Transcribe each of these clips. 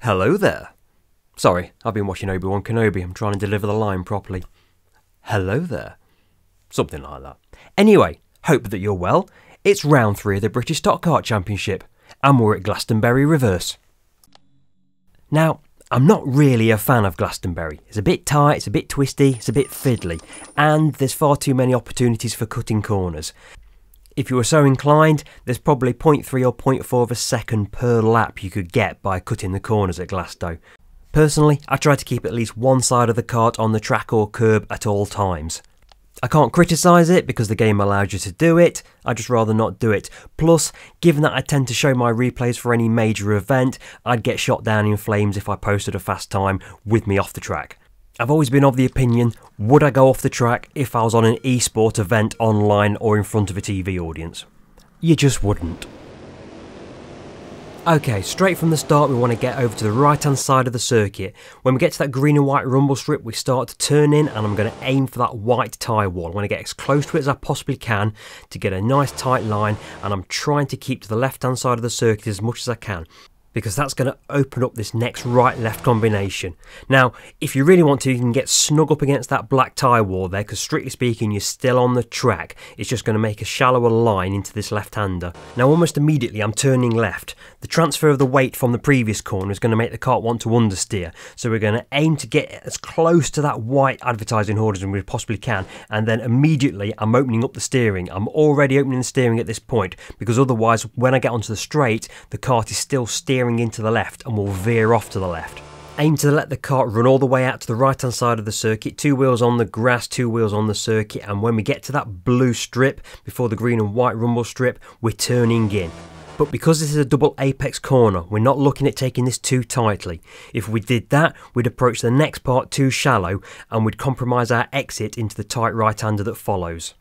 Hello there. Sorry, I've been watching Obi Wan Kenobi. I'm trying to deliver the line properly. Hello there. Something like that. Anyway, hope that you're well. It's round three of the British Stock Kart Championship, and we're at Glastonbury Reverse. Now, I'm not really a fan of Glastonbury. It's a bit tight, it's a bit twisty, it's a bit fiddly, and there's far too many opportunities for cutting corners. If you were so inclined, there's probably 0.3 or 0.4 of a second per lap you could get by cutting the corners at Glasto. Personally, I try to keep at least one side of the kart on the track or curb at all times. I can't criticise it because the game allows you to do it, I'd just rather not do it. Plus, given that I tend to show my replays for any major event, I'd get shot down in flames if I posted a fast time with me off the track. I've always been of the opinion would I go off the track if I was on an esport event online or in front of a TV audience? You just wouldn't. Okay, straight from the start, we want to get over to the right hand side of the circuit. When we get to that green and white rumble strip, we start to turn in, and I'm going to aim for that white tyre wall. I'm going to get as close to it as I possibly can to get a nice tight line, and I'm trying to keep to the left hand side of the circuit as much as I can because that's going to open up this next right left combination. Now, if you really want to, you can get snug up against that black tyre wall there because strictly speaking, you're still on the track. It's just going to make a shallower line into this left hander. Now, almost immediately, I'm turning left. The transfer of the weight from the previous corner is going to make the kart want to understeer. So we're going to aim to get as close to that white advertising as we possibly can. And then immediately, I'm opening up the steering. I'm already opening the steering at this point because otherwise, when I get onto the straight, the kart is still steering steering into the left and will veer off to the left. Aim to let the kart run all the way out to the right hand side of the circuit, two wheels on the grass, two wheels on the circuit, and when we get to that blue strip before the green and white rumble strip, we're turning in. But because this is a double apex corner, we're not looking at taking this too tightly. If we did that, we'd approach the next part too shallow and we'd compromise our exit into the tight right hander that follows.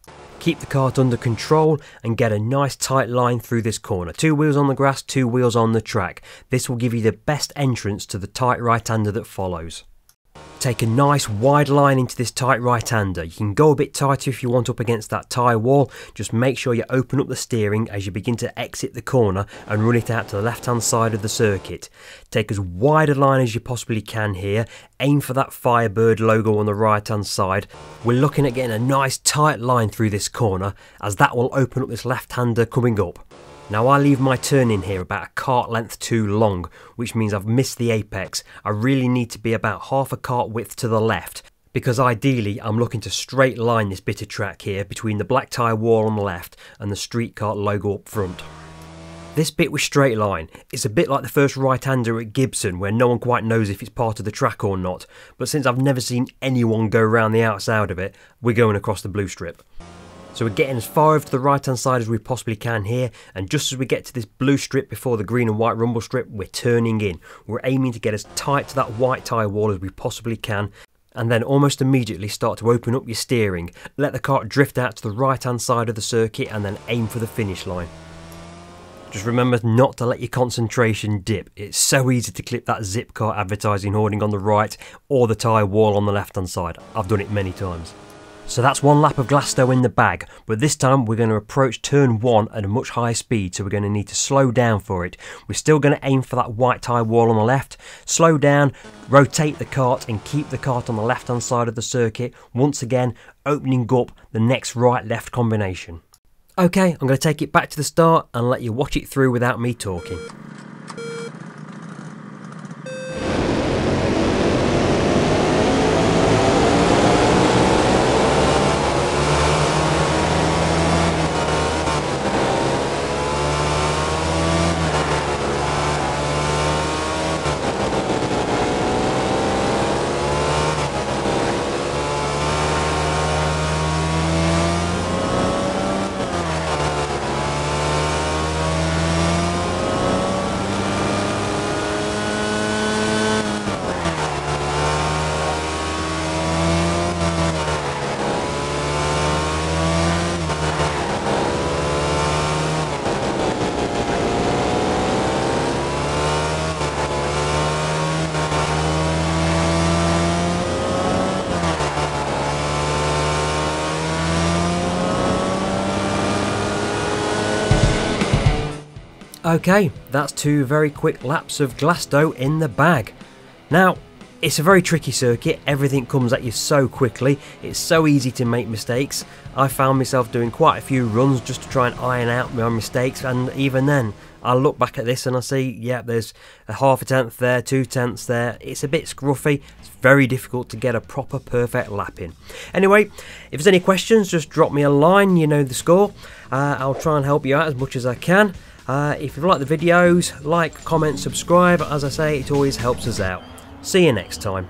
Keep the kart under control and get a nice tight line through this corner. Two wheels on the grass, two wheels on the track. This will give you the best entrance to the tight right hander that follows. Take a nice wide line into this tight right hander. You can go a bit tighter if you want up against that tyre wall. Just make sure you open up the steering as you begin to exit the corner and run it out to the left hand side of the circuit. Take as wide a line as you possibly can here. Aim for that Firebird logo on the right hand side. We're looking at getting a nice tight line through this corner as that will open up this left hander coming up. Now I leave my turn in here about a kart length too long, which means I've missed the apex. I really need to be about half a kart width to the left, because ideally I'm looking to straight line this bit of track here between the black tyre wall on the left and the Street Kart logo up front. This bit with straight line it's a bit like the first right-hander at Gibson where no one quite knows if it's part of the track or not, but since I've never seen anyone go around the outside of it, we're going across the blue strip. So we're getting as far over to the right hand side as we possibly can here and just as we get to this blue strip before the green and white rumble strip we're turning in. We're aiming to get as tight to that white tyre wall as we possibly can and then almost immediately start to open up your steering. Let the kart drift out to the right hand side of the circuit and then aim for the finish line. Just remember not to let your concentration dip. It's so easy to clip that Zipcar advertising hoarding on the right or the tyre wall on the left hand side. I've done it many times. So that's one lap of Glasto in the bag, but this time we're going to approach turn 1 at a much higher speed, so we're going to need to slow down for it. We're still going to aim for that white tyre wall on the left, slow down, rotate the kart and keep the kart on the left hand side of the circuit, once again opening up the next right left combination. Okay, I'm going to take it back to the start and let you watch it through without me talking. Okay, that's two very quick laps of Glasto in the bag. Now, it's a very tricky circuit, everything comes at you so quickly, it's so easy to make mistakes. I found myself doing quite a few runs just to try and iron out my mistakes and even then I look back at this and I see, yeah, there's a half a tenth there, two tenths there. It's a bit scruffy. It's very difficult to get a proper perfect lap in. Anyway, if there's any questions, just drop me a line. You know the score. Uh, I'll try and help you out as much as I can. Uh, if you like the videos, like, comment, subscribe. As I say, it always helps us out. See you next time.